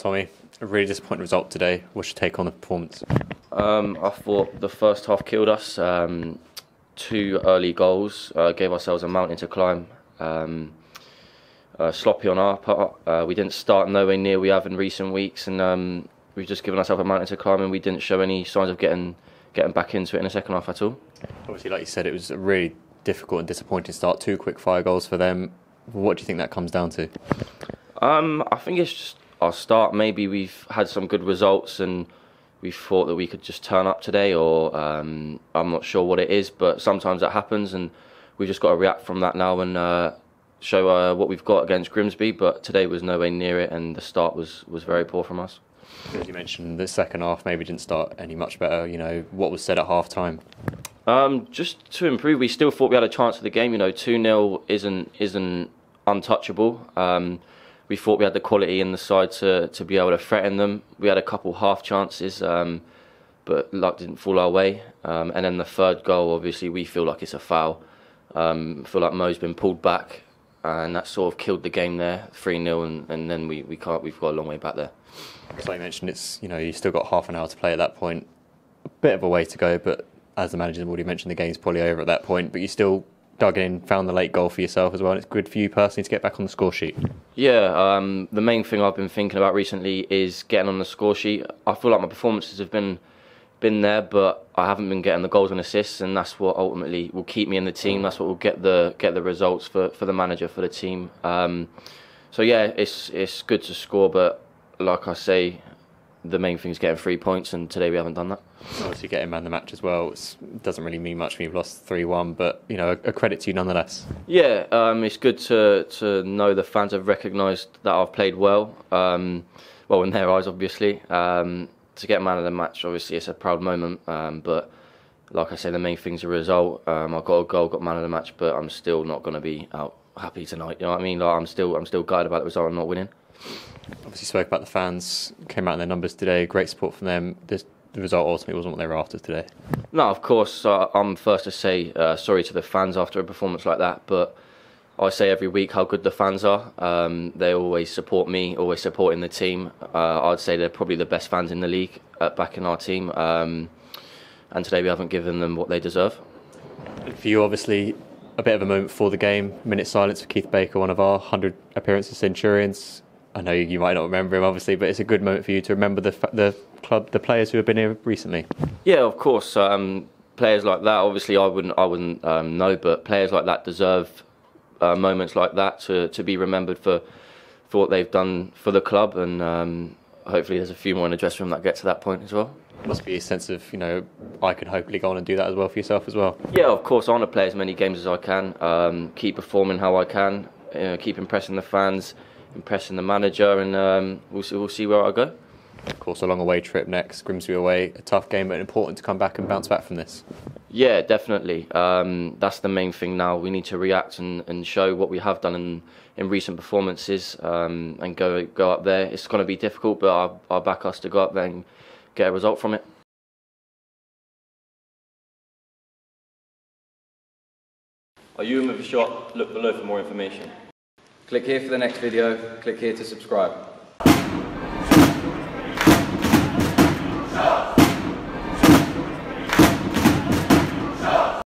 Tommy. A really disappointing result today. What's your take on the performance? Um, I thought the first half killed us. Um, two early goals uh, gave ourselves a mountain to climb. Um, uh, sloppy on our part. Uh, we didn't start nowhere near we have in recent weeks, and um, we've just given ourselves a mountain to climb, and we didn't show any signs of getting getting back into it in the second half at all. Obviously, like you said, it was a really difficult and disappointing start. Two quick fire goals for them. What do you think that comes down to? Um, I think it's just our start. Maybe we've had some good results and we thought that we could just turn up today, or um, I'm not sure what it is, but sometimes that happens, and we've just got to react from that now and uh, show uh, what we've got against Grimsby. But today was nowhere near it, and the start was, was very poor from us. As you mentioned, the second half maybe didn't start any much better. You know, what was said at half time? Um, just to improve, we still thought we had a chance of the game. You know, 2 0 isn't, isn't untouchable. Um, we thought we had the quality in the side to, to be able to threaten them. We had a couple half chances, um, but luck didn't fall our way. Um, and then the third goal, obviously, we feel like it's a foul. Um, feel like Mo's been pulled back, and that sort of killed the game there, 3 0, and, and then we, we can't, we've got a long way back there. As I mentioned, it's you know you still got half an hour to play at that point. A bit of a way to go, but as the manager's already mentioned, the game's probably over at that point. But you still dug in, found the late goal for yourself as well, and it's good for you personally to get back on the score sheet. Yeah, um, the main thing I've been thinking about recently is getting on the score sheet. I feel like my performances have been been there, but I haven't been getting the goals and assists, and that's what ultimately will keep me in the team. That's what will get the get the results for, for the manager for the team. Um, so yeah, it's it's good to score, but like I say, the main thing is getting three points, and today we haven't done that. Obviously, getting man of the match as well it doesn't really mean much when you've lost 3 1, but you know, a, credit to you nonetheless. Yeah, um, it's good to, to know the fans have recognised that I've played well. Um, well, in their eyes, obviously. Um, to get man of the match, obviously, it's a proud moment, um, but like I say, the main thing's a result. Um, I got a goal, got man of the match, but I'm still not going to be out happy tonight. You know what I mean? Like I'm still, I'm still gutted about the result. I'm not winning. Obviously, spoke about the fans. Came out in their numbers today. Great support from them. This, the result ultimately wasn't what they were after today. No, of course. Uh, I'm first to say uh, sorry to the fans after a performance like that, but I say every week how good the fans are. Um, they always support me, always supporting the team. Uh, I'd say they're probably the best fans in the league uh, back in our team. Um, and today we haven't given them what they deserve. For you, obviously, a bit of a moment for the game. Minute silence for Keith Baker, one of our 100 appearances Centurions. I know you might not remember him, obviously, but it's a good moment for you to remember the the club, the players who have been here recently. Yeah, of course. Um, players like that, obviously, I wouldn't, I wouldn't um, know, but players like that deserve uh, moments like that to, to be remembered for for what they've done for the club, and um, hopefully, there's a few more in the dressing room that get to that point as well. Must be a sense of you know I could hopefully go on and do that as well for yourself as well. Yeah, of course, I want to play as many games as I can, um, keep performing how I can, uh, keep impressing the fans impressing the manager, and um, we'll see, we'll see where I go. Of course, a long away trip next, Grimsby away, a tough game, but important to come back and bounce back from this. Yeah, definitely. Um, that's the main thing now. We need to react and, and show what we have done in, in recent performances um, and go go up there. It's going to be difficult, but I'll, I'll back us to go up there and get a result from it. Are you in with a shot? Look below for more information. Click here for the next video, click here to subscribe.